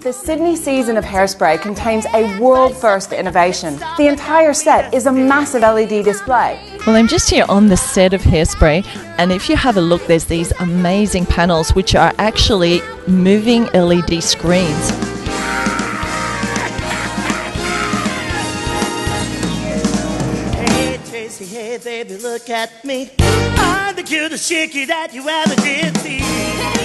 The Sydney season of Hairspray contains a world first innovation. The entire set is a massive LED display. Well, I'm just here on the set of Hairspray, and if you have a look, there's these amazing panels which are actually moving LED screens. Baby, look at me. I'm the cutest chickie that you ever did see.